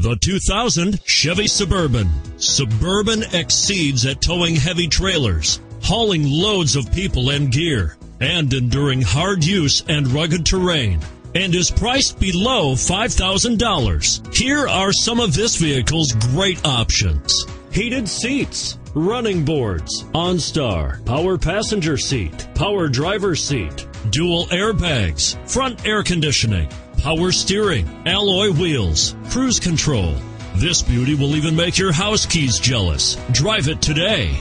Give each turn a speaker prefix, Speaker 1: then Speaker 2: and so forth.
Speaker 1: The 2000 Chevy Suburban. Suburban exceeds at towing heavy trailers, hauling loads of people and gear, and enduring hard use and rugged terrain, and is priced below $5,000. Here are some of this vehicle's great options. Heated seats, running boards, OnStar, power passenger seat, power driver seat, dual airbags, front air conditioning, power steering, alloy wheels, cruise control. This beauty will even make your house keys jealous. Drive it today.